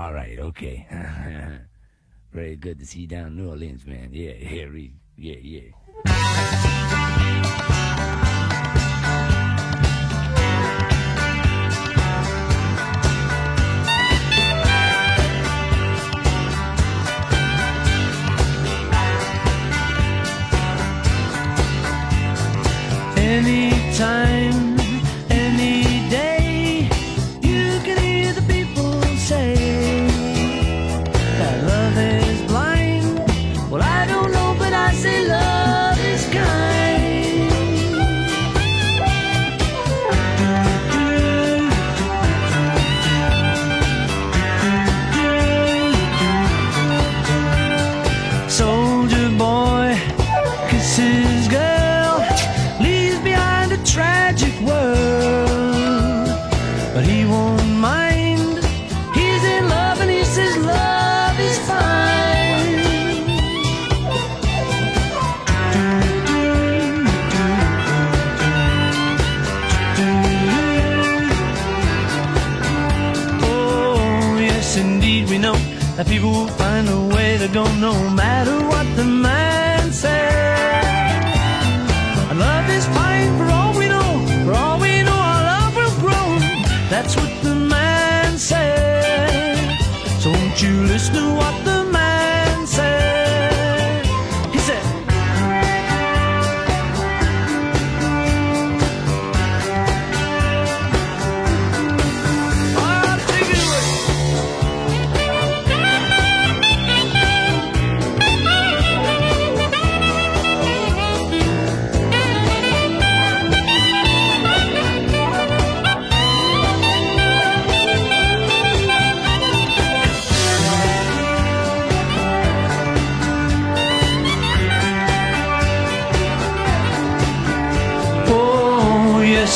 All right, okay. Very good to see you down in New Orleans, man. Yeah, yeah, yeah, yeah. Anytime, kisses girl, leaves behind a tragic world. But he won't mind. He's in love and he says love is fine. Oh, yes, indeed, we know that people will find a way to go no matter what the man the man said. So won't you listen to what the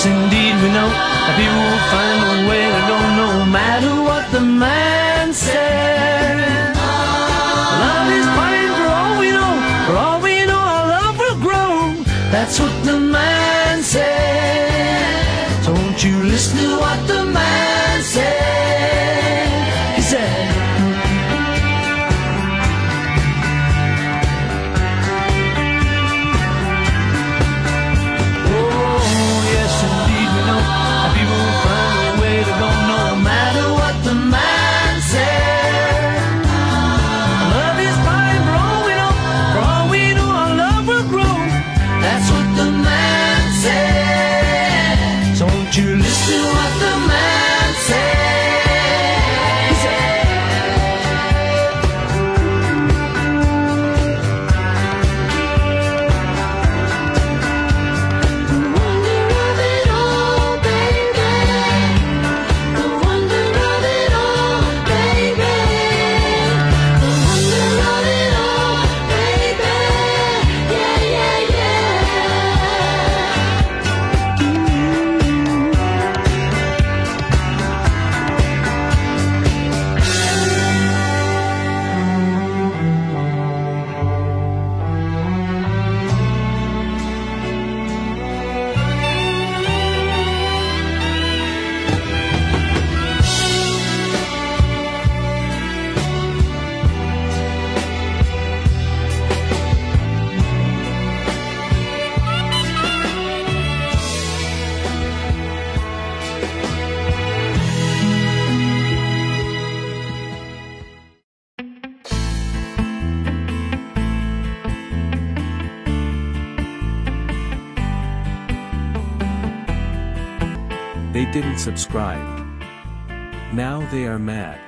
indeed, we know that people will find a way to go no matter what the man said. Love is fine for all we know, for all we know, our love will grow. That's what the man said. So won't you listen to what the you listen to what the man They didn't subscribe. Now they are mad.